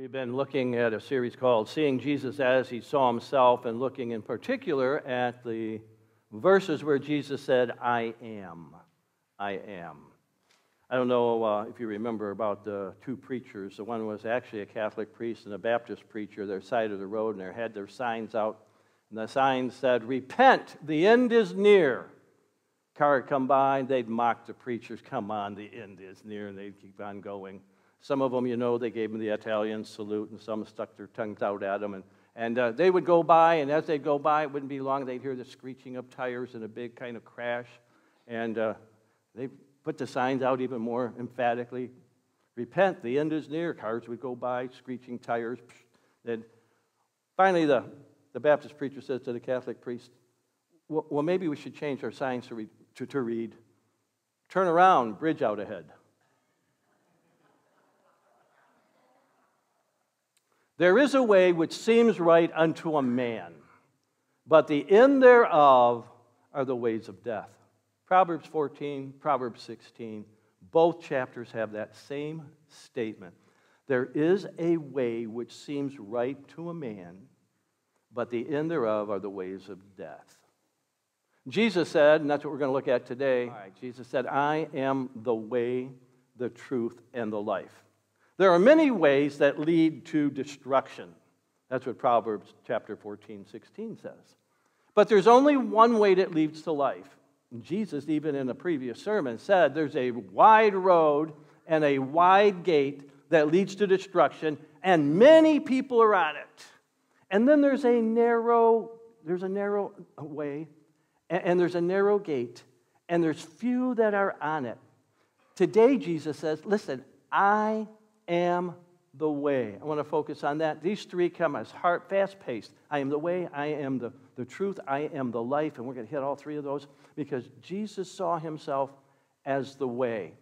We've been looking at a series called Seeing Jesus as He Saw Himself and looking in particular at the verses where Jesus said, I am. I am. I don't know uh, if you remember about the two preachers. The one was actually a Catholic priest and a Baptist preacher. Their side of the road, and they had their signs out. And the signs said, Repent, the end is near. Car come by, and they'd mock the preachers. Come on, the end is near, and they'd keep on going. Some of them, you know, they gave them the Italian salute, and some stuck their tongues out at them. And, and uh, they would go by, and as they'd go by, it wouldn't be long, they'd hear the screeching of tires and a big kind of crash. And uh, they put the signs out even more emphatically Repent, the end is near. Cars would go by, screeching tires. Then finally, the, the Baptist preacher says to the Catholic priest, Well, maybe we should change our signs to, read, to, to read Turn around, bridge out ahead. There is a way which seems right unto a man, but the end thereof are the ways of death. Proverbs 14, Proverbs 16, both chapters have that same statement. There is a way which seems right to a man, but the end thereof are the ways of death. Jesus said, and that's what we're going to look at today. Jesus said, I am the way, the truth, and the life. There are many ways that lead to destruction. That's what Proverbs chapter 14, 16 says. But there's only one way that leads to life. Jesus, even in a previous sermon, said there's a wide road and a wide gate that leads to destruction, and many people are on it. And then there's a narrow, there's a narrow way, and there's a narrow gate, and there's few that are on it. Today, Jesus says, listen, I am the way. I want to focus on that. These three come as heart fast paced. I am the way, I am the, the truth, I am the life. And we're going to hit all three of those because Jesus saw himself as the way.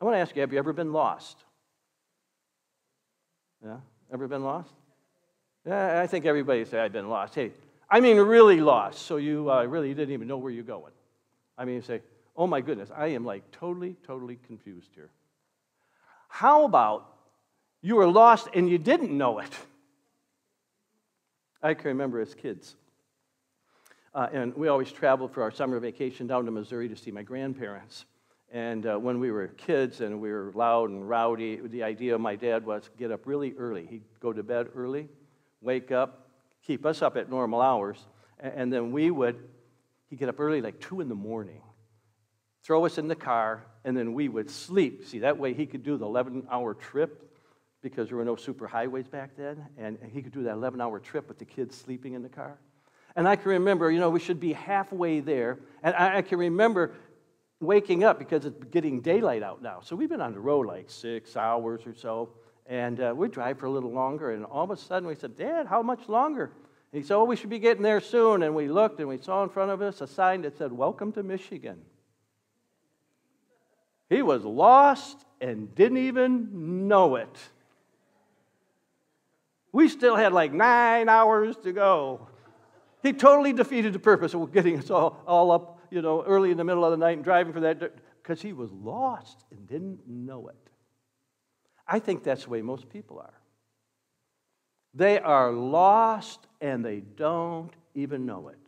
I want to ask you have you ever been lost? Yeah? Ever been lost? Yeah, I think everybody say I've been lost. Hey, I mean really lost. So you uh, really didn't even know where you're going. I mean, you say, oh my goodness, I am like totally, totally confused here. How about you were lost and you didn't know it. I can remember as kids. Uh, and we always traveled for our summer vacation down to Missouri to see my grandparents. And uh, when we were kids and we were loud and rowdy, the idea of my dad was get up really early. He'd go to bed early, wake up, keep us up at normal hours, and, then we would, he'd get up early like 2 in the morning, throw us in the car, and then we would sleep. See, that way he could do the 11 hour trip because there were no superhighways back then, and he could do that 11 hour trip with the kids sleeping in the car. And I can remember, you know, we should be halfway there, and I, can remember waking up because it's getting daylight out now. So we've been on the road like six hours or so, and uh, we drive for a little longer, and all of a sudden we said, Dad, how much longer? And he said, Oh, we should be getting there soon. And we looked and we saw in front of us a sign that said, Welcome to Michigan. He was lost and didn't even know it. We still had like nine hours to go. He totally defeated the purpose of getting us all, all up, you know, early in the middle of the night and driving for that, because he was lost and didn't know it. I think that's the way most people are. They are lost and they don't even know it.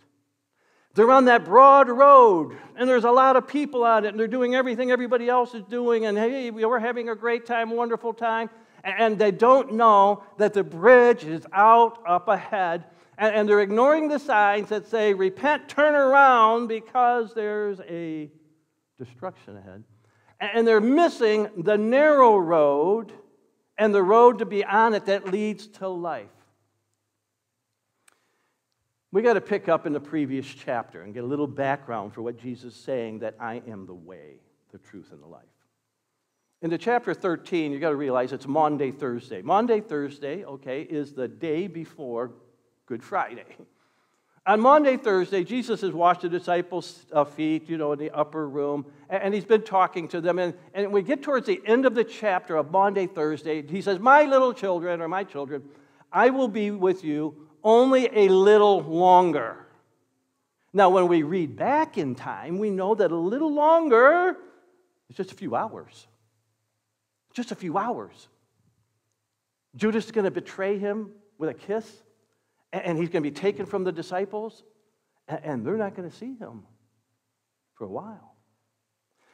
They're on that broad road, and there's a lot of people on it, and they're doing everything everybody else is doing, and hey, we're having a great time, wonderful time and they don't know that the bridge is out up ahead. And, they're ignoring the signs that say, repent, turn around, because there's a destruction ahead. And they're missing the narrow road and the road to be on it that leads to life. We got to pick up in the previous chapter and get a little background for what Jesus is saying that I am the way, the truth, and the life. Into chapter 13, you've got to realize it's Maundy, Thursday. Maundy, Thursday, okay, is the day before Good Friday. On Maundy, Thursday, Jesus has washed the disciples' uh, feet, you know, in the upper room, and he's been talking to them. And, and we get towards the end of the chapter of Maundy, Thursday, he says, My little children, or my children, I will be with you only a little longer. Now, when we read back in time, we know that a little longer is just a few hours just a few hours. Judas is going to betray him with a kiss, and he's going to be taken from the disciples, and they're not going to see him for a while.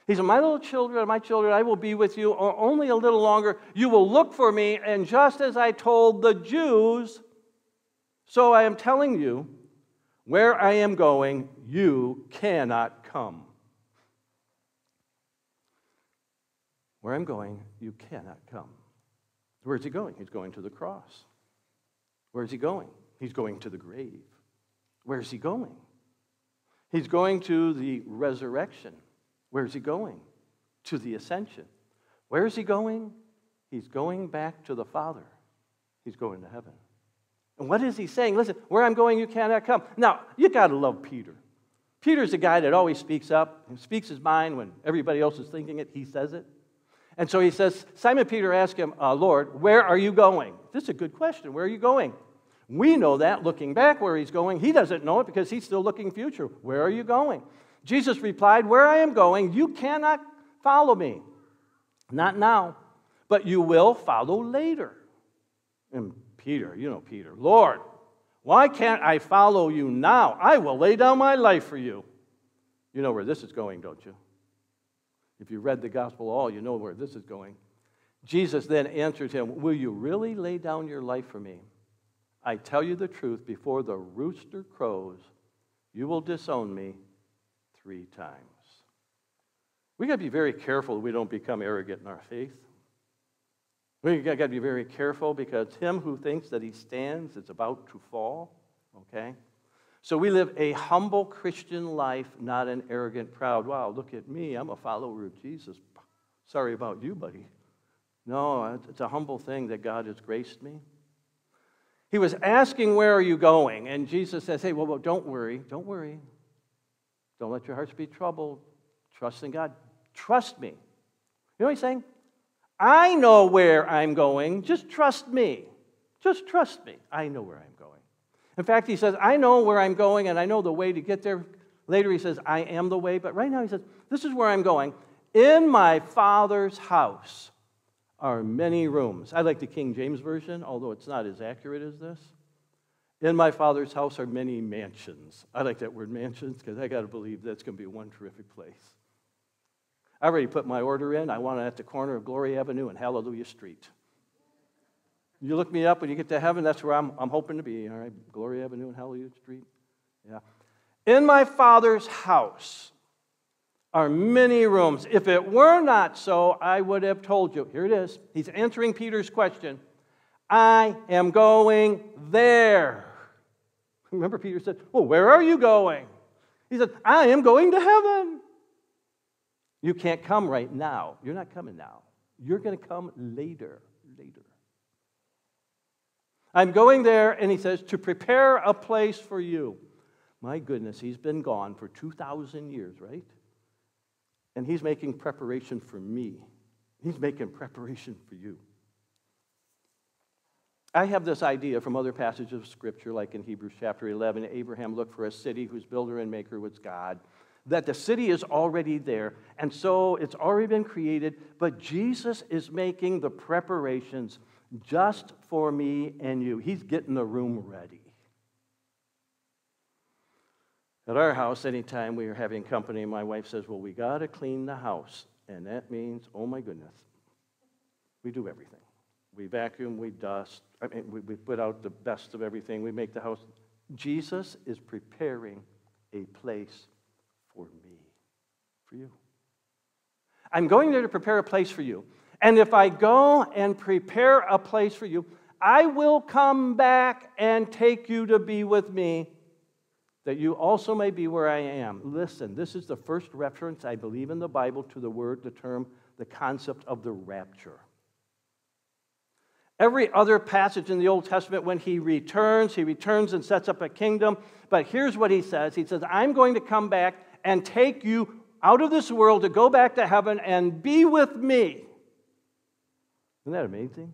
He said, My little children, my children, I will be with you only a little longer. You will look for me, and just as I told the Jews, so I am telling you, where I am going, you cannot come. Where I'm going, you cannot come. Where is he going? He's going to the cross. Where is he going? He's going to the grave. Where is he going? He's going to the resurrection. Where is he going? To the ascension. Where is he going? He's going back to the Father. He's going to heaven. And what is he saying? Listen, where I'm going, you cannot come. Now, you got to love Peter. Peter's a guy that always speaks up, he speaks his mind when everybody else is thinking it, he says it. And so he says, Simon Peter asked him, uh, Lord, where are you going? This is a good question. Where are you going? We know that looking back where he's going. He doesn't know it because he's still looking future. Where are you going? Jesus replied, Where I am going, you cannot follow me. Not now, but you will follow later. And Peter, you know Peter, Lord, why can't I follow you now? I will lay down my life for you. You know where this is going, don't you? If you read the gospel all, you know where this is going. Jesus then answered him, Will you really lay down your life for me? I tell you the truth, before the rooster crows, you will disown me three times. We got to be very careful we don't become arrogant in our faith. We got to be very careful because him who thinks that he stands is about to fall. Okay? So we live a humble Christian life, not an arrogant, proud, wow, look at me, I'm a follower of Jesus. Sorry about you, buddy. No, it's a humble thing that God has graced me. He was asking, Where are you going? And Jesus says, Hey, well, well don't worry, don't worry. Don't let your hearts be troubled. Trust in God. Trust me. You know what he's saying? I know where I'm going. Just trust me. Just trust me. I know where I'm going. In fact, he says, I know where I'm going and I know the way to get there. Later, he says, I am the way. But right now, he says, This is where I'm going. In my Father's house are many rooms. I like the King James Version, although it's not as accurate as this. In my Father's house are many mansions. I like that word mansions because I got to believe that's going to be one terrific place. I already put my order in. I want it at the corner of Glory Avenue and Hallelujah Street. You look me up when you get to heaven, that's where I'm, I'm hoping to be, all right? Glory Avenue and Hallelujah Street. Yeah. In my Father's house are many rooms. If it were not so, I would have told you. Here it is. He's answering Peter's question. I am going there. Remember, Peter said, Well, where are you going? He said, I am going to heaven. You can't come right now. You're not coming now. You're going to come later. Later. I'm going there, and he says, to prepare a place for you. My goodness, he's been gone for 2,000 years, right? And he's making preparation for me. He's making preparation for you. I have this idea from other passages of Scripture, like in Hebrews chapter 11, Abraham looked for a city whose builder and maker was God, that the city is already there, and so it's already been created, but Jesus is making the preparations just for me and you. He's getting the room ready. At our house, anytime we are having company, my wife says, Well, we got to clean the house. And that means, oh my goodness, we do everything. We vacuum, we dust, I mean, we, we put out the best of everything. We make the house. Jesus is preparing a place for me, for you. I'm going there to prepare a place for you. And if I go and prepare a place for you, I will come back and take you to be with me, that you also may be where I am. Listen, this is the first reference, I believe, in the Bible to the word, the term, the concept of the rapture. Every other passage in the Old Testament, when he returns, he returns and sets up a kingdom. But here's what he says He says, I'm going to come back and take you out of this world to go back to heaven and be with me. Isn't that amazing?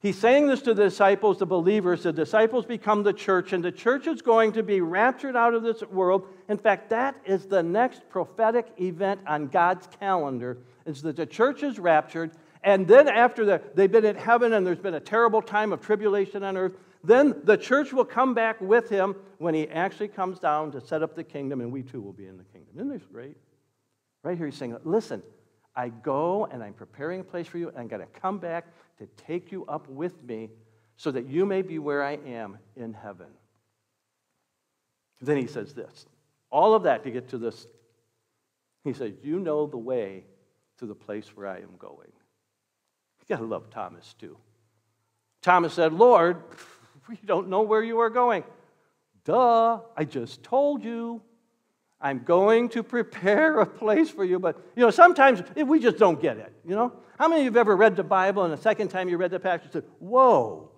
He's saying this to the disciples, the believers. The disciples become the church, and the church is going to be raptured out of this world. In fact, that is the next prophetic event on God's calendar, is that the church is raptured, And then after that, they've been in heaven and there's been a terrible time of tribulation on earth. Then the church will come back with him when he actually comes down to set up the kingdom, and we too will be in the kingdom. Isn't this great? Right here, he's saying, Listen, I go and I'm preparing a place for you, and I'm going to come back to take you up with me so that you may be where I am in heaven. Then he says this all of that to get to this. He says, You know the way to the place where I am going. You got to love Thomas too. Thomas said, Lord, we don't know where you are going. Duh, I just told you. I'm going to prepare a place for you. But, you know, sometimes we just don't get it, you know? How many of you have ever read the Bible and the second time you read the passage said, Whoa,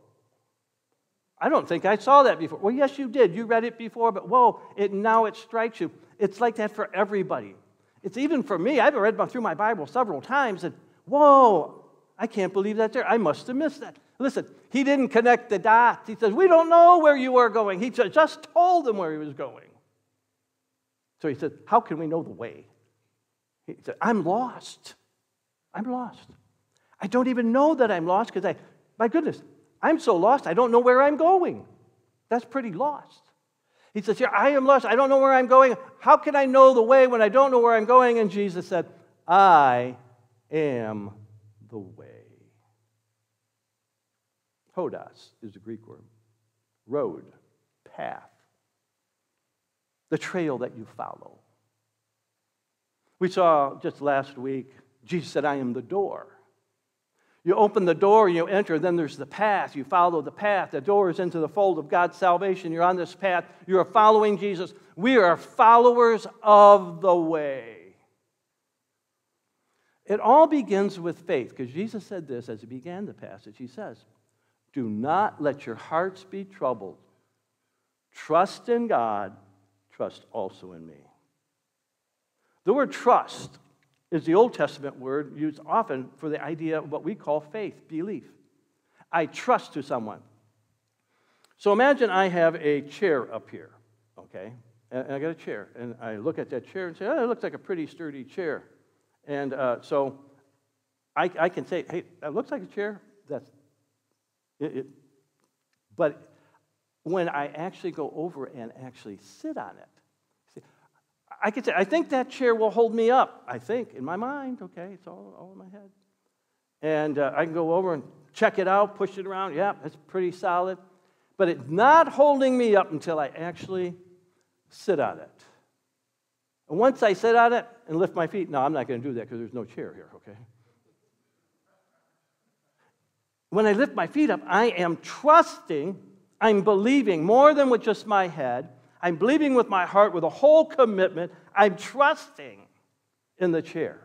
I don't think I saw that before. Well, yes, you did. You read it before, but whoa, it, now it strikes you. It's like that for everybody. It's even for me. I've read through my Bible several times and, whoa, I can't believe that there. I must have missed that. Listen, he didn't connect the dots. He says, We don't know where you are going. He just told them where he was going. So he said, How can we know the way? He said, I'm lost. I'm lost. I don't even know that I'm lost because I, my goodness, I'm so lost, I don't know where I'm going. That's pretty lost. He says, Here, I am lost. I don't know where I'm going. How can I know the way when I don't know where I'm going? And Jesus said, I am the way. Hodos is the Greek word. Road, path, the trail that you follow. We saw just last week, Jesus said, I am the door. You open the door, you enter, then there's the path. You follow the path. The door is into the fold of God's salvation. You're on this path. You're following Jesus. We are followers of the way. It all begins with faith, because Jesus said this as he began the passage. He says, Do not let your hearts be troubled. Trust in God, trust also in me. The word trust is the Old Testament word used often for the idea of what we call faith, belief. I trust to someone. So imagine I have a chair up here, okay? And I got a chair, and I look at that chair and say, oh, it looks like a pretty sturdy chair. And uh, so I, I, can say, hey, that looks like a chair. That's it, it. But when I actually go over and actually sit on it, I could say, I think that chair will hold me up. I think, in my mind, okay, it's all, all in my head. And uh, I can go over and check it out, push it around. Yeah, it's pretty solid. But it's not holding me up until I actually sit on it. And once I sit on it and lift my feet, no, I'm not going to do that because there's no chair here, okay? When I lift my feet up, I am trusting, I'm believing more than with just my head I'm believing with my heart with a whole commitment. I'm trusting in the chair.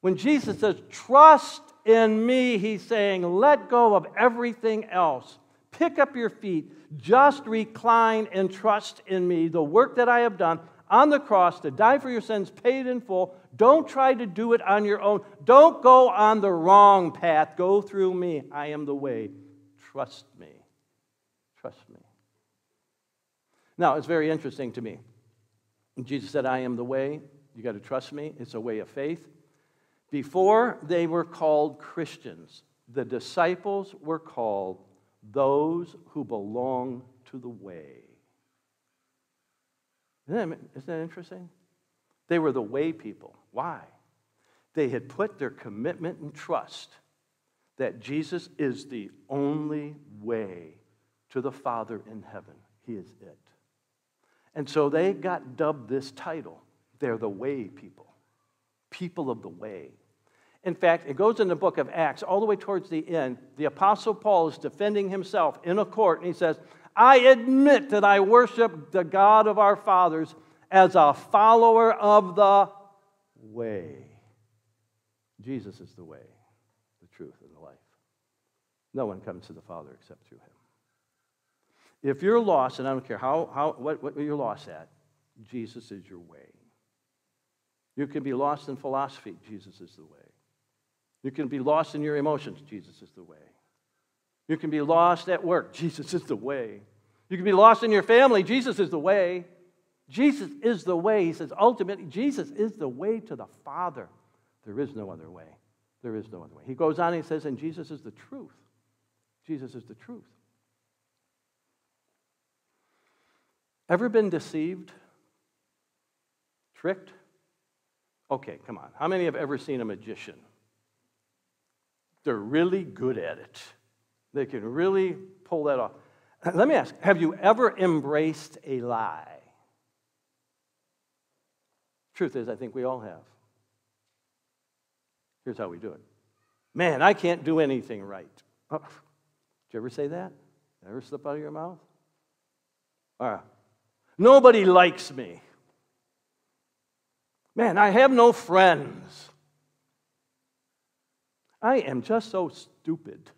When Jesus says, trust in me, he's saying, let go of everything else. Pick up your feet, just recline and trust in me. The work that I have done on the cross to die for your sins, paid in full. Don't try to do it on your own. Don't go on the wrong path. Go through me. I am the way. Trust me. Trust me. Now, it's very interesting to me. Jesus said, I am the way. You got to trust me. It's a way of faith. Before they were called Christians, the disciples were called those who belong to the way. Isn't that, isn't that interesting? They were the way people. Why? They had put their commitment and trust that Jesus is the only way to the Father in heaven. He is it. And so they got dubbed this title. They're the way people, people of the way. In fact, it goes in the book of Acts, all the way towards the end. The Apostle Paul is defending himself in a court, and he says, I admit that I worship the God of our fathers as a follower of the way. Jesus is the way, the truth, and the life. No one comes to the Father except through him. If you're lost, and I don't care how, how, what, what you're lost at, Jesus is your way. You can be lost in philosophy, Jesus is the way. You can be lost in your emotions, Jesus is the way. You can be lost at work, Jesus is the way. You can be lost in your family, Jesus is the way. Jesus is the way. He says, ultimately, Jesus is the way to the Father. There is no other way. There is no other way. He goes on and he says, and Jesus is the truth. Jesus is the truth. Ever been deceived? Tricked? Okay, come on. How many have ever seen a magician? They're really good at it. They can really pull that off. Let me ask have you ever embraced a lie? Truth is, I think we all have. Here's how we do it Man, I can't do anything right. Oh, did you ever say that? Ever slip out of your mouth? Or, nobody likes me. Man, I have no friends. I am just so stupid.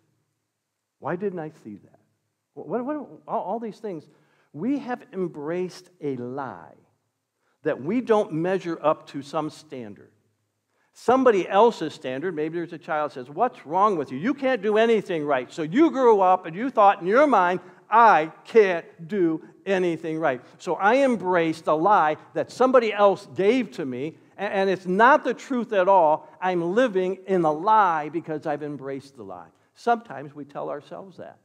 Why didn't I see that? What, what, all, all these things. We have embraced a lie that we don't measure up to some standard. Somebody else's standard, maybe there's a child says, What's wrong with you? You can't do anything right. So you grew up and you thought in your mind, I can't do anything right. So I embraced a lie that somebody else gave to me, and it's not the truth at all. I'm living in a lie because I've embraced the lie. Sometimes we tell ourselves that.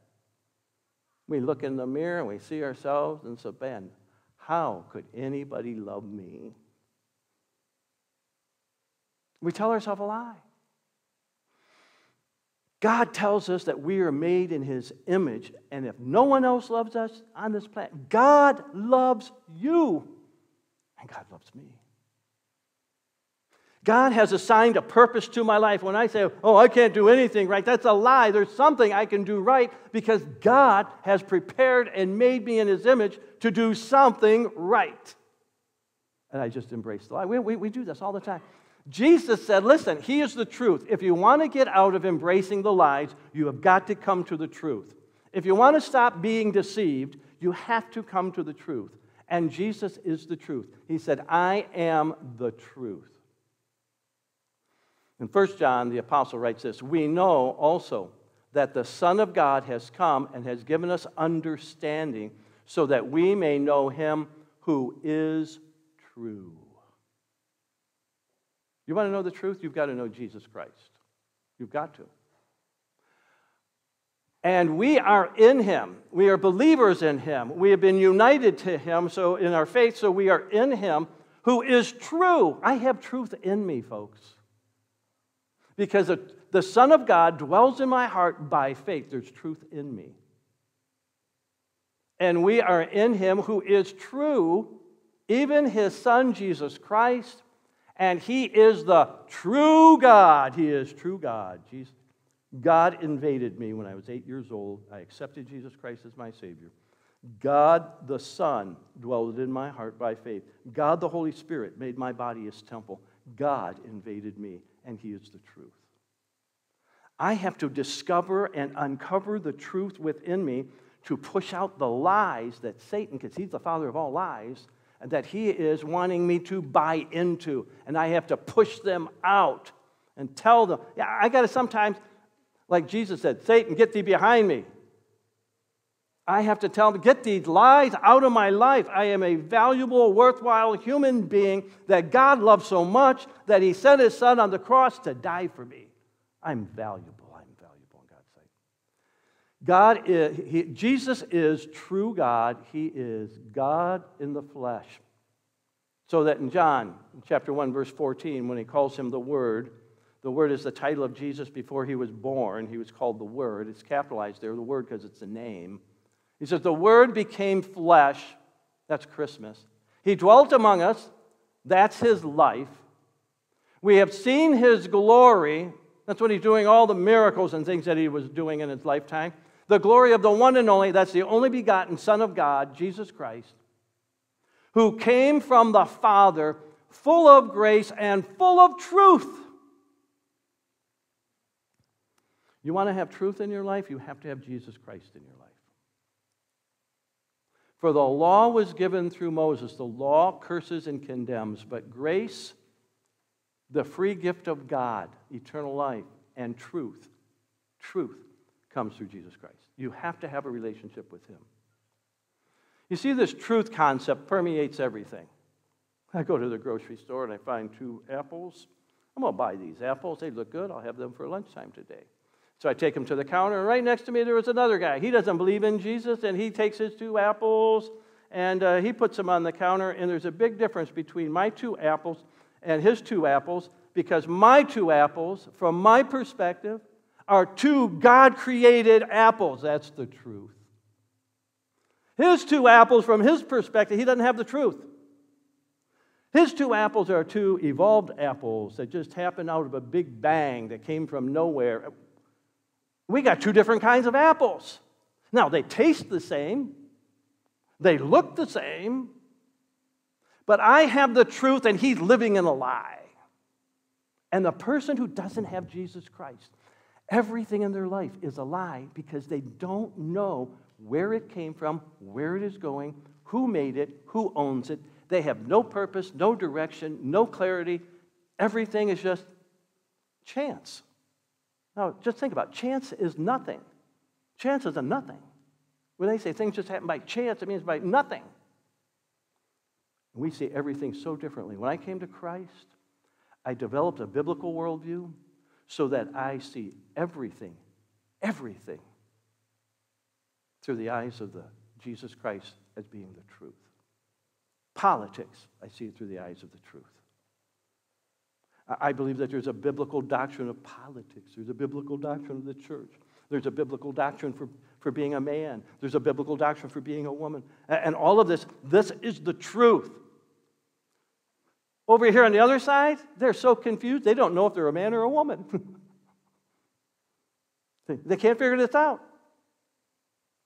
We look in the mirror and we see ourselves and say, Ben, how could anybody love me? We tell ourselves a lie. God tells us that we are made in His image, and if no one else loves us on this planet, God loves you, and God loves me. God has assigned a purpose to my life. When I say, oh, I can't do anything right, that's a lie. There's something I can do right because God has prepared and made me in His image to do something right. And I just embrace the lie. We, we, we do this all the time. Jesus said, listen, He is the truth. If you want to get out of embracing the lies, you have got to come to the truth. If you want to stop being deceived, you have to come to the truth. And Jesus is the truth. He said, I am the truth. In 1 John, the apostle writes this We know also that the Son of God has come and has given us understanding so that we may know him who is true. You want to know the truth? You've got to know Jesus Christ. You've got to. And we are in him. We are believers in him. We have been united to him so in our faith, so we are in him who is true. I have truth in me, folks. Because the Son of God dwells in my heart by faith. There's truth in me. And we are in him who is true, even his Son, Jesus Christ and He is the true God. He is true God. Jesus. God invaded me when I was eight years old. I accepted Jesus Christ as my Savior. God the Son dwelled in my heart by faith. God the Holy Spirit made my body His temple. God invaded me, and He is the truth. I have to discover and uncover the truth within me to push out the lies that Satan, because he's the father of all lies, that he is wanting me to buy into. And I have to push them out and tell them. Yeah, I got to sometimes, like Jesus said, Satan, get thee behind me. I have to tell them, get these lies out of my life. I am a valuable, worthwhile human being that God loves so much that he sent his son on the cross to die for me. I'm valuable. God is, he, Jesus is true God. He is God in the flesh. So that in John chapter 1, verse 14, when he calls him the Word, the Word is the title of Jesus before he was born. He was called the Word. It's capitalized there, the Word, because it's a name. He says, The Word became flesh. That's Christmas. He dwelt among us. That's his life. We have seen his glory. That's when he's doing all the miracles and things that he was doing in his lifetime the glory of the one and only, that's the only begotten Son of God, Jesus Christ, who came from the Father, full of grace and full of truth. You want to have truth in your life? You have to have Jesus Christ in your life. For the law was given through Moses. The law curses and condemns, but grace, the free gift of God, eternal life, and truth, truth comes through Jesus Christ. You have to have a relationship with Him. You see, this truth concept permeates everything. I go to the grocery store and I find two apples, I'm going to buy these apples. They look good. I'll have them for lunchtime today. So I take them to the counter, and right next to me there was another guy. He doesn't believe in Jesus, and he takes his two apples and uh, he puts them on the counter. And there's a big difference between my two apples and his two apples because my two apples, from my perspective, are two God created apples. That's the truth. His two apples, from his perspective, he doesn't have the truth. His two apples are two evolved apples that just happened out of a big bang that came from nowhere. We got two different kinds of apples. Now, they taste the same, they look the same, but I have the truth and he's living in a lie. And the person who doesn't have Jesus Christ, everything in their life is a lie because they don't know where it came from, where it is going, who made it, who owns it. They have no purpose, no direction, no clarity. Everything is just chance. Now, just think about it. chance is nothing. Chance is a nothing. When they say things just happen by chance, it means by nothing. We see everything so differently. When I came to Christ, I developed a biblical worldview so that I see everything, everything, through the eyes of the Jesus Christ as being the truth. Politics, I see it through the eyes of the truth. I believe that there's a biblical doctrine of politics. There's a biblical doctrine of the church. There's a biblical doctrine for, for being a man. There's a biblical doctrine for being a woman. And all of this, this is the truth. Over here on the other side, they're so confused, they don't know if they're a man or a woman. they can't figure this out.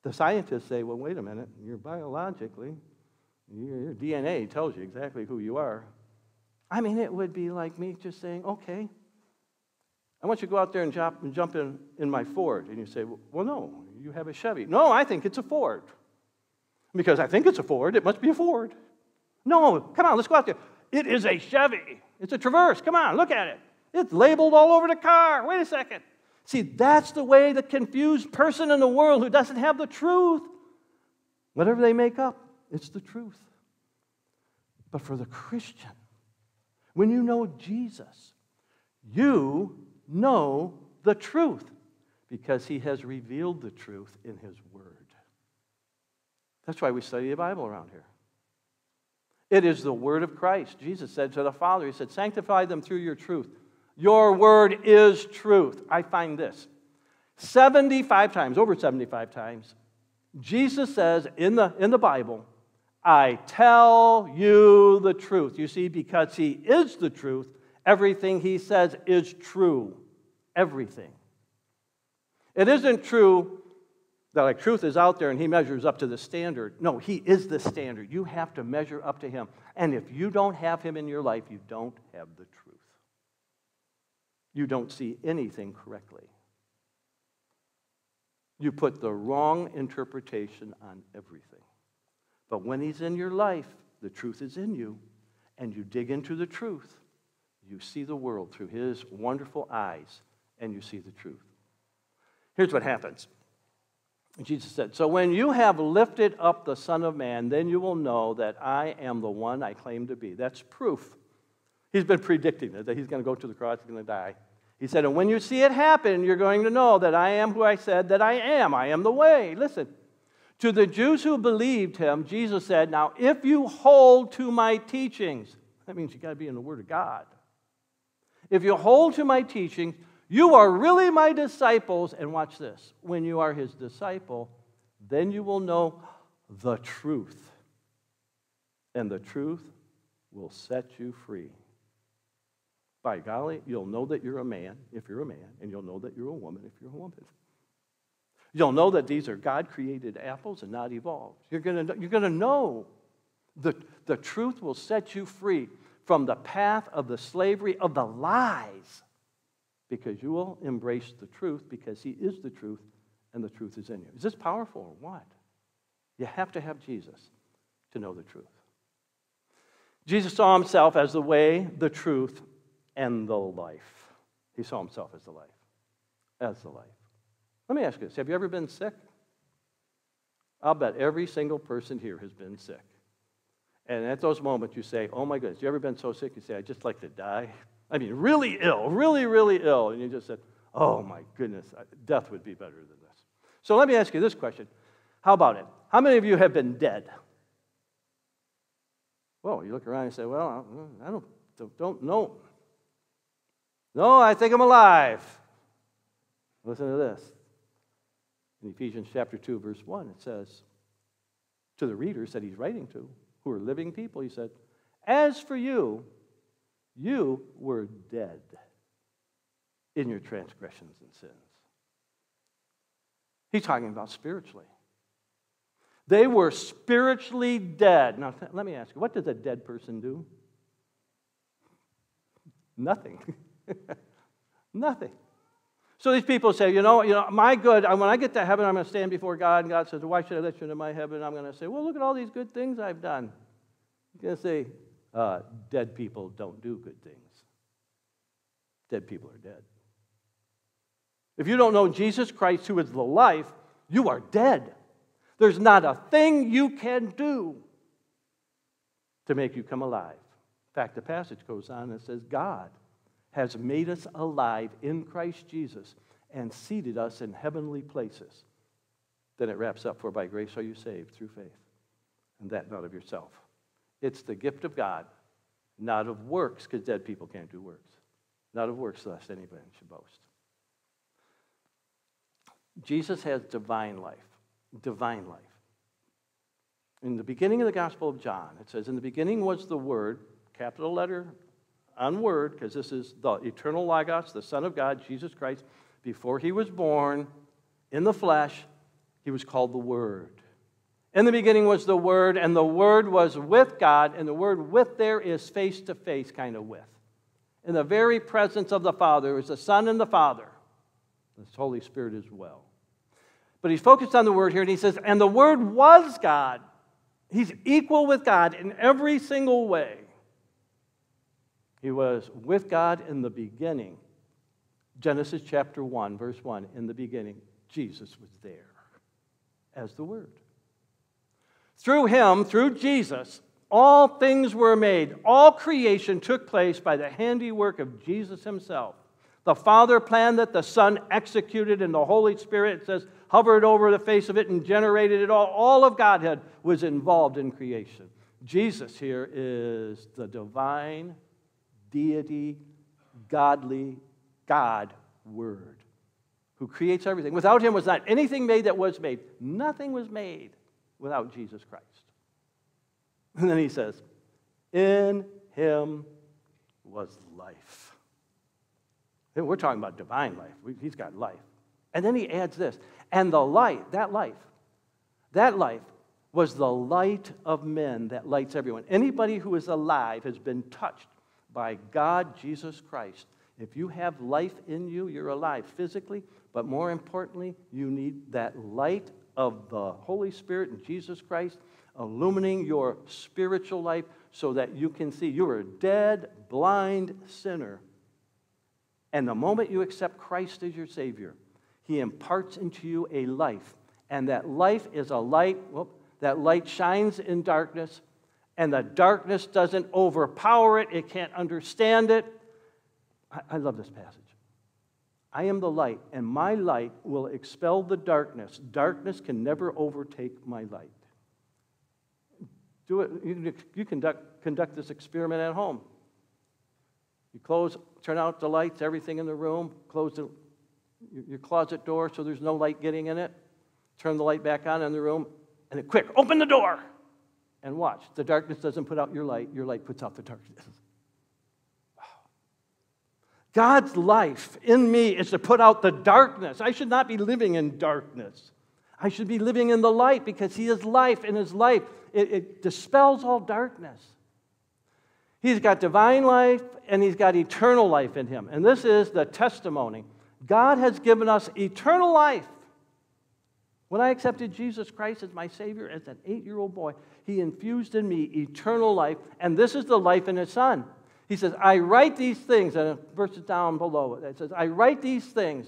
The scientists say, well, wait a minute, you're biologically, your DNA tells you exactly who you are. I mean, it would be like me just saying, okay, I want you to go out there and jump, and jump in, in my Ford. And you say, well, no, you have a Chevy. No, I think it's a Ford. Because I think it's a Ford, it must be a Ford. No, come on, let's go out there. It is a Chevy. It's a Traverse. Come on, look at it. It's labeled all over the car. Wait a second. See, that's the way the confused person in the world who doesn't have the truth, whatever they make up, it's the truth. But for the Christian, when you know Jesus, you know the truth because he has revealed the truth in his word. That's why we study the Bible around here. It is the word of Christ. Jesus said to the Father, He said, Sanctify them through your truth. Your word is truth. I find this 75 times, over 75 times, Jesus says in the, in the Bible, I tell you the truth. You see, because he is the truth, everything he says is true. Everything. It isn't true that like truth is out there and he measures up to the standard. No, he is the standard. You have to measure up to him. And if you don't have him in your life, you don't have the truth. You don't see anything correctly. You put the wrong interpretation on everything. But when He's in your life, the truth is in you, and you dig into the truth, you see the world through His wonderful eyes, and you see the truth. Here's what happens. Jesus said, So when you have lifted up the Son of Man, then you will know that I am the one I claim to be. That's proof. He's been predicting it, that he's going to go to the cross, he's going to die. He said, And when you see it happen, you're going to know that I am who I said that I am. I am the way. Listen, to the Jews who believed him, Jesus said, Now, if you hold to my teachings, that means you got to be in the Word of God. If you hold to my teachings, you are really my disciples. And watch this when you are his disciple, then you will know the truth. And the truth will set you free. By golly, you'll know that you're a man if you're a man, and you'll know that you're a woman if you're a woman. You'll know that these are God created apples and not evolved. You're going you're going to know the, the truth will set you free from the path of the slavery of the lies because you will embrace the truth because He is the truth and the truth is in you. Is this powerful or what? You have to have Jesus to know the truth. Jesus saw himself as the way, the truth, and the life. He saw himself as the life. As the life. Let me ask you this Have you ever been sick? I'll bet every single person here has been sick. And at those moments, you say, Oh my goodness, you ever been so sick? You say, I'd just like to die. I mean, really ill, really, really ill. And you just said, oh my goodness, death would be better than this. So let me ask you this question How about it? How many of you have been dead? Well, you look around and say, well, I don't, don't know. No, I think I'm alive. Listen to this. In Ephesians chapter 2, verse 1, it says to the readers that he's writing to, who are living people, he said, As for you, you were dead in your transgressions and sins. He's talking about spiritually. They were spiritually dead. Now, let me ask you, what does a dead person do? Nothing. Nothing. So these people say, you know, you know, my good, when I get to heaven, I'm going to stand before God, and God says, why should I let you into my heaven? I'm going to say, well, look at all these good things I've done. He's going to say, uh, dead people don't do good things. Dead people are dead. If you don't know Jesus Christ, who is the life, you are dead. There's not a thing you can do to make you come alive. In fact, the passage goes on and says, God has made us alive in Christ Jesus and seated us in heavenly places. Then it wraps up, For by grace are you saved through faith, and that not of yourself. It's the gift of God, not of works, because dead people can't do works. Not of works, lest anybody should boast. Jesus has divine life. Divine life. In the beginning of the Gospel of John, it says, In the beginning was the Word, capital letter on word, because this is the eternal Logos, the Son of God, Jesus Christ. Before he was born in the flesh, he was called the Word. In the beginning was the Word, and the Word was with God, and the word with there is face to face kind of with. In the very presence of the Father is the Son and the Father. The Holy Spirit as well. But he's focused on the Word here, and he says, and the Word was God. He's equal with God in every single way. He was with God in the beginning. Genesis chapter 1, verse 1. In the beginning, Jesus was there as the Word. Through him, through Jesus, all things were made. All creation took place by the handiwork of Jesus himself. The Father planned it, the Son executed, and the Holy Spirit, says, hovered over the face of it and generated it all. All of Godhead was involved in creation. Jesus here is the divine deity, godly God Word who creates everything. Without him was not anything made that was made. Nothing was made without Jesus Christ. And then he says, In him was life. And we're talking about divine life. He's got life. And then he adds this, and the light, that life, that life was the light of men that lights everyone. Anybody who is alive has been touched by God, Jesus Christ. If you have life in you, you're alive physically, but more importantly, you need that light of the Holy Spirit and Jesus Christ illumining your spiritual life so that you can see you're a dead, blind sinner. And the moment you accept Christ as your Savior, He imparts into you a life. And that life is a light, well, that light shines in darkness, and the darkness doesn't overpower it, it can't understand it. I, I love this passage. I am the light, and my light will expel the darkness. Darkness can never overtake my light. Do it. You, you conduct, conduct this experiment at home. You close, turn out the lights, everything in the room, close the, your, your closet door so there's no light getting in it. Turn the light back on in the room, and then quick, open the door and watch. The darkness doesn't put out your light, your light puts out the darkness. God's life in me is to put out the darkness. I should not be living in darkness. I should be living in the light because He is life, and His life, it, it dispels all darkness. He's got divine life and He's got eternal life in Him. And this is the testimony. God has given us eternal life. When I accepted Jesus Christ as my Savior as an eight year old boy, He infused in me eternal life, and this is the life in His Son. He says, I write these things, and verses down below it says, I write these things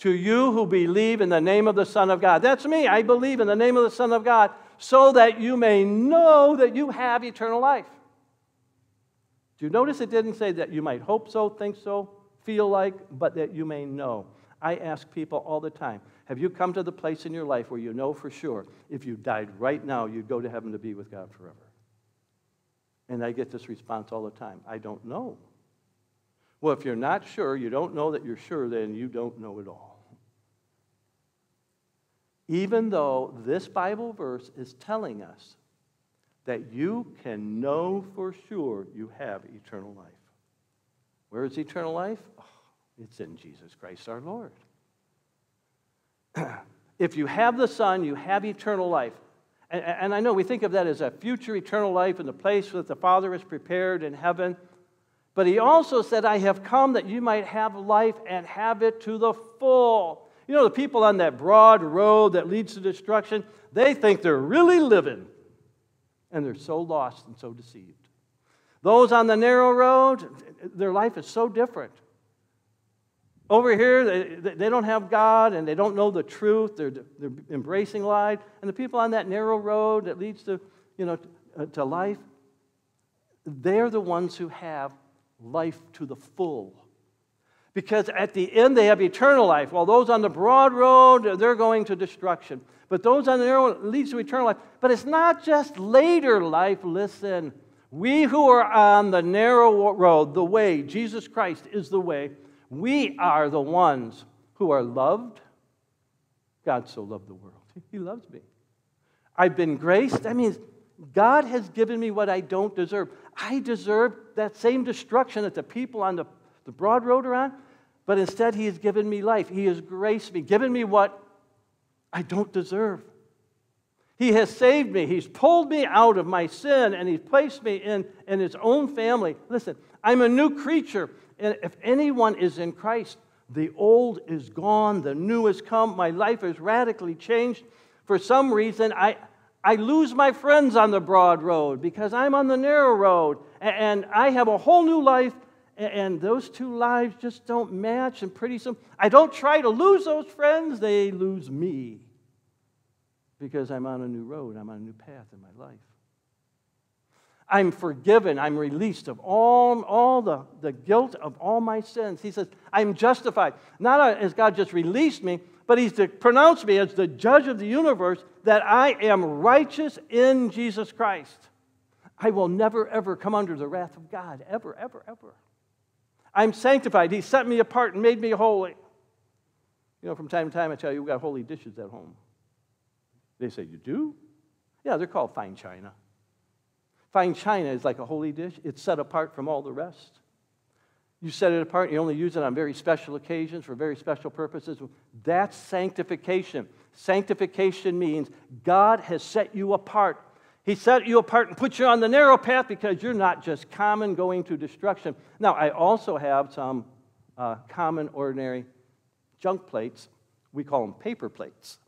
to you who believe in the name of the Son of God. That's me. I believe in the name of the Son of God, so that you may know that you have eternal life. Do you notice it didn't say that you might hope so, think so, feel like, but that you may know? I ask people all the time Have you come to the place in your life where you know for sure if you died right now, you'd go to heaven to be with God forever? And I get this response all the time I don't know. Well, if you're not sure, you don't know that you're sure, then you don't know it all. Even though this Bible verse is telling us that you can know for sure you have eternal life. Where is eternal life? Oh, it's in Jesus Christ our Lord. if you have the Son, you have eternal life. And, and, I know we think of that as a future eternal life in the place that the Father has prepared in heaven. But he also said, I have come that you might have life and have it to the full. You know, the people on that broad road that leads to destruction, they think they're really living. And they're so lost and so deceived. Those on the narrow road, their life is so different. Over here, they, they don't have God and they don't know the truth. They're, they're embracing lies. And the people on that narrow road that leads to, you know, uh, to life, they're the ones who have life to the full. Because at the end, they have eternal life, while those on the broad road, they're going to destruction. But those on the narrow road leads to eternal life. But it's not just later life. Listen, we who are on the narrow road, the way, Jesus Christ is the way, we are the ones who are loved. God so loved the world. He loves me. I've been graced. That means God has given me what I don't deserve. I deserve that same destruction that the people on the, the broad road are on, but instead, He has given me life. He has graced me, given me what I don't deserve. He has saved me. He's pulled me out of my sin and He's placed me in, in His own family. Listen, I'm a new creature. If anyone is in Christ, the old is gone, the new has come. My life is radically changed. For some reason, I, I lose my friends on the broad road because I'm on the narrow road and I have a whole new life and those two lives just don't match and pretty soon I don't try to lose those friends, they lose me because I'm on a new road, I'm on a new path in my life. I'm forgiven, I'm released of all, all the, the guilt of all my sins. He says, I'm justified. Not as God just released me, but he's to pronounce me as the judge of the universe that I am righteous in Jesus Christ. I will never, ever come under the wrath of God, ever, ever, ever. I'm sanctified. He set me apart and made me holy. You know, from time to time, I tell you, we've got holy dishes at home. They say, You do? Yeah, they're called fine china. Fine china is like a holy dish, it's set apart from all the rest. You set it apart, you only use it on very special occasions for very special purposes. That's sanctification. Sanctification means God has set you apart. He set you apart and put you on the narrow path because you're not just common going to destruction. Now, I also have some uh, common, ordinary junk plates. We call them paper plates.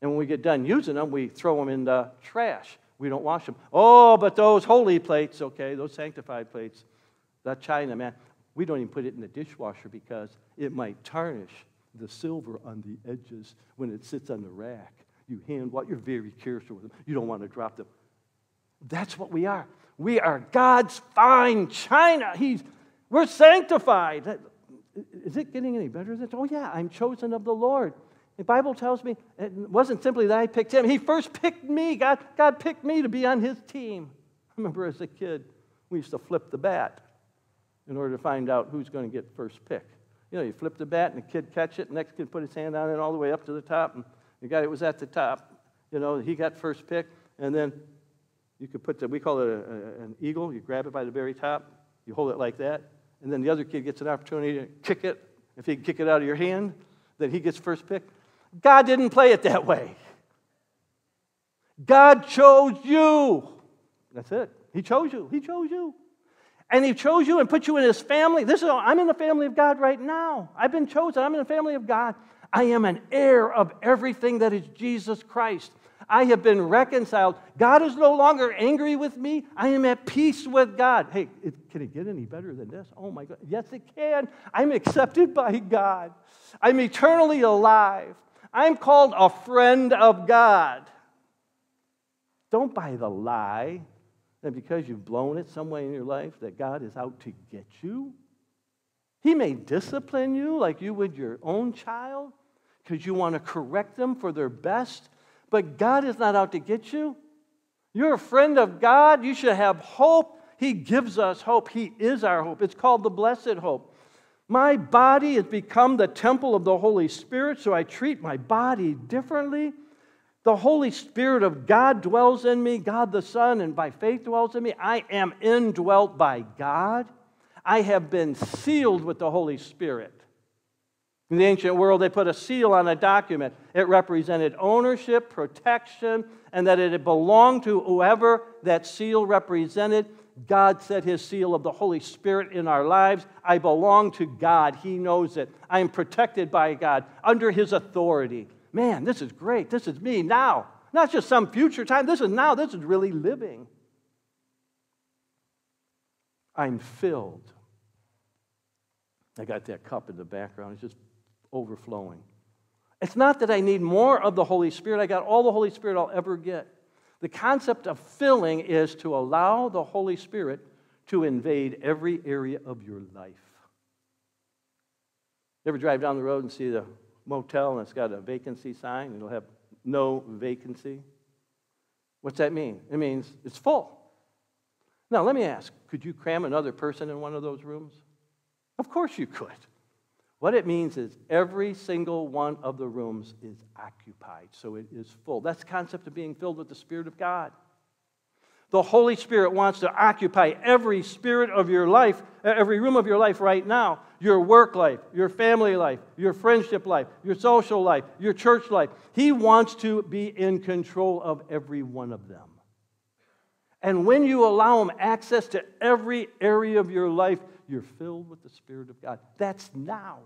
And when we get done using them, we throw them in the trash. We don't wash them. Oh, but those holy plates, okay, those sanctified plates, that china, man, we don't even put it in the dishwasher because it might tarnish the silver on the edges when it sits on the rack. You hand what you're very careful with them. You don't want to drop them. That's what we are. We are God's fine china. He's, we're sanctified. Is it getting any better than that? Oh, yeah, I'm chosen of the Lord. The Bible tells me it wasn't simply that I picked him. He first picked me. God, God picked me to be on his team. I remember as a kid, we used to flip the bat in order to find out who's going to get first pick. You know, you flip the bat and the kid catch it, the next kid put his hand on it all the way up to the top, and the guy that was at the top, you know, he got first pick, and then you could put the, we call it a, a, an eagle, you grab it by the very top, you hold it like that, and then the other kid gets an opportunity to kick it. If he can kick it out of your hand, then he gets first pick. God didn't play it that way. God chose you. That's it. He chose you. He chose you and he chose you and put you in his family. This is I'm in the family of God right now. I've been chosen. I'm in the family of God. I am an heir of everything that is Jesus Christ. I have been reconciled. God is no longer angry with me. I am at peace with God. Hey, it, can it get any better than this? Oh my God. Yes, it can. I'm accepted by God. I'm eternally alive. I'm called a friend of God. Don't buy the lie that because you've blown it some way in your life, that God is out to get you. He may discipline you like you would your own child because you want to correct them for their best, but God is not out to get you. You're a friend of God. You should have hope. He gives us hope. He is our hope. It's called the blessed hope. My body has become the temple of the Holy Spirit, so I treat my body differently. The Holy Spirit of God dwells in me, God the Son, and by faith dwells in me. I am indwelt by God. I have been sealed with the Holy Spirit. In the ancient world, they put a seal on a document. It represented ownership, protection, and that it belonged to whoever that seal represented. God set his seal of the Holy Spirit in our lives. I belong to God. He knows it. I am protected by God under his authority. Man, this is great. This is me now. Not just some future time. This is now. This is really living. I'm filled. I got that cup in the background. It's just overflowing. It's not that I need more of the Holy Spirit. I got all the Holy Spirit I'll ever get. The concept of filling is to allow the Holy Spirit to invade every area of your life. You ever drive down the road and see the motel and it's got a vacancy sign? And it'll have no vacancy. What's that mean? It means it's full. Now, let me ask could you cram another person in one of those rooms? Of course you could. What it means is every single one of the rooms is occupied, so it is full. That's the concept of being filled with the Spirit of God. The Holy Spirit wants to occupy every spirit of your life, uh, every room of your life right now your work life, your family life, your friendship life, your social life, your church life. He wants to be in control of every one of them. And when you allow Him access to every area of your life, you're filled with the Spirit of God. That's now.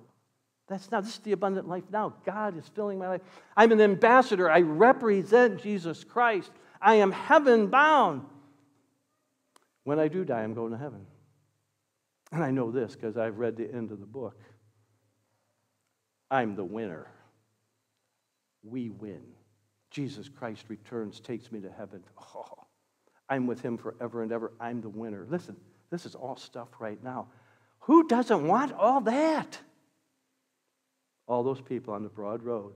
That's now. This is the abundant life now. God is filling my life. I'm an ambassador. I represent Jesus Christ. I am heaven bound. When I do die, I'm going to heaven. And I know this because I've read the end of the book. I'm the winner. We win. Jesus Christ returns, takes me to heaven. Oh, I'm with him forever and ever. I'm the winner. Listen, this is all stuff right now. Who doesn't want all that? All those people on the broad road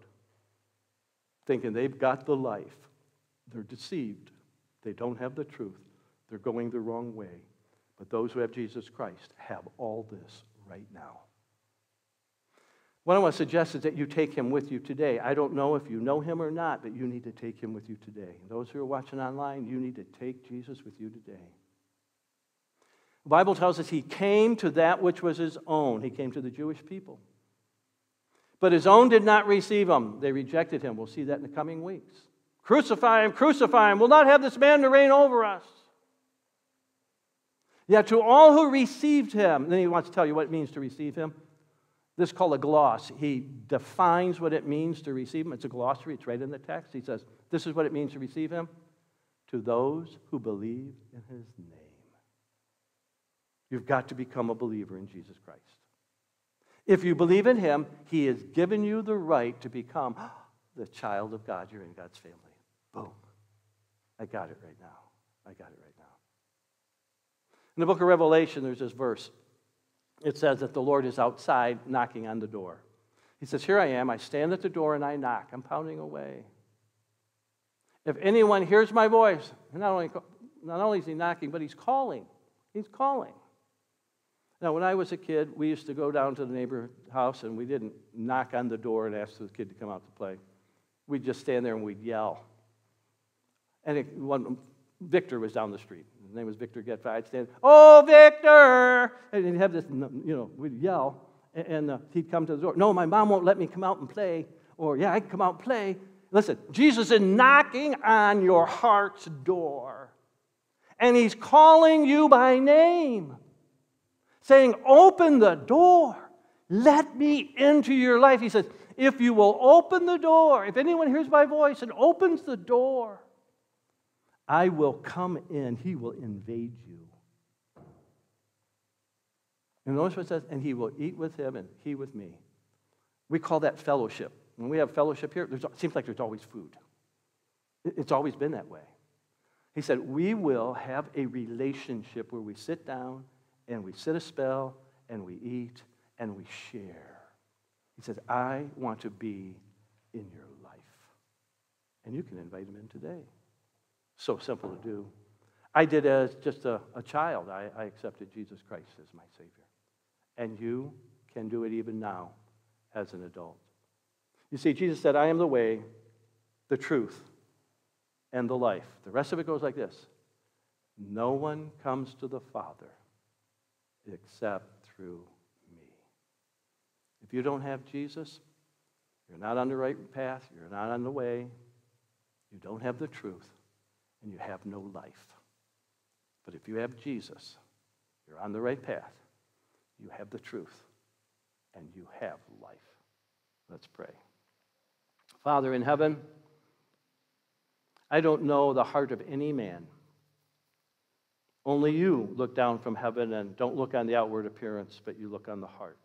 thinking they've got the life. They're deceived. They don't have the truth. They're going the wrong way. But those who have Jesus Christ have all this right now. What I want to suggest is that you take him with you today. I don't know if you know him or not, but you need to take him with you today. Those who are watching online, you need to take Jesus with you today. The Bible tells us he came to that which was his own. He came to the Jewish people. But his own did not receive him. They rejected him. We'll see that in the coming weeks. Crucify him, crucify him. We'll not have this man to reign over us. Yet to all who received him, then he wants to tell you what it means to receive him. This is called a gloss. He defines what it means to receive him. It's a glossary, it's right in the text. He says, This is what it means to receive him to those who believe in his name. You've got to become a believer in Jesus Christ. If you believe in Him, He has given you the right to become the child of God. You're in God's family. Boom. I got it right now. I got it right now. In the book of Revelation, there's this verse. It says that the Lord is outside knocking on the door. He says, Here I am. I stand at the door and I knock. I'm pounding away. If anyone hears my voice, not only, not only is he knocking, but he's calling. He's calling. Now, when I was a kid, we used to go down to the neighborhood house and we didn't knock on the door and ask the kid to come out to play. We'd just stand there and we'd yell. And it, one, Victor was down the street. His name was Victor Getfi. I'd stand, Oh, Victor! And he'd have this, you know, we'd yell. And, and uh, he'd come to the door. No, my mom won't let me come out and play. Or, yeah, I can come out and play. Listen, Jesus is knocking on your heart's door. And he's calling you by name saying, Open the door. Let me into your life. He says, If you will open the door, if anyone hears my voice and opens the door, I will come in. He will invade you. And notice what it says, and he will eat with him and he with me. We call that fellowship. When we have fellowship here, it seems like there's always food. It's always been that way. He said, We will have a relationship where we sit down and we sit a spell and we eat and we share. He says, I want to be in your life. And you can invite him in today. So simple to do. I did as just a, a child. I, I accepted Jesus Christ as my Savior. And you can do it even now as an adult. You see, Jesus said, I am the way, the truth, and the life. The rest of it goes like this No one comes to the Father except through me. If you don't have Jesus, you're not on the right path, you're not on the way, you don't have the truth, and you have no life. But if you have Jesus, you're on the right path, you have the truth, and you have life. Let's pray. Father in heaven, I don't know the heart of any man. Only you look down from heaven and don't look on the outward appearance, but you look on the heart.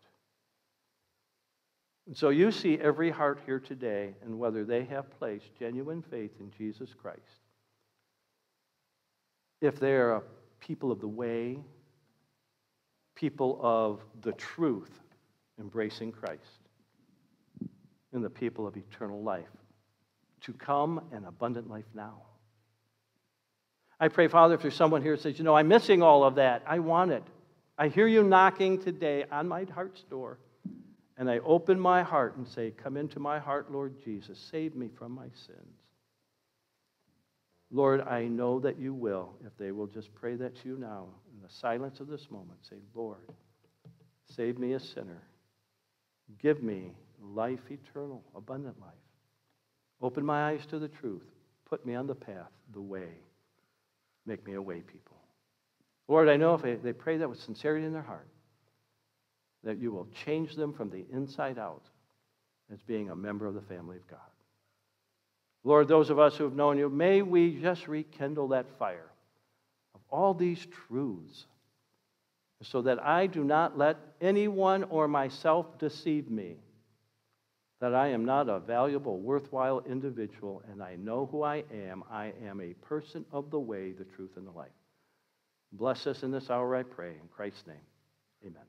And so you see every heart here today and whether they have placed genuine faith in Jesus Christ. If they are a people of the way, people of the truth, embracing Christ, and the people of eternal life, to come an abundant life now. I pray, Father, if there's someone here who says, you know, I'm missing all of that, I want it. I hear you knocking today on my heart's door. And I open my heart and say, Come into my heart, Lord Jesus. Save me from my sins. Lord, I know that you will if they will just pray that to you now in the silence of this moment. Say, Lord, save me a sinner. Give me life eternal, abundant life. Open my eyes to the truth. Put me on the path, the way. Make me a way people. Lord, I know if they pray that with sincerity in their heart, that you will change them from the inside out as being a member of the family of God. Lord, those of us who have known you, may we just rekindle that fire of all these truths so that I do not let anyone or myself deceive me, that I am not a valuable, worthwhile individual, and I know who I am. I am a person of the way, the truth, and the life. Bless us in this hour, I pray. In Christ's name, amen.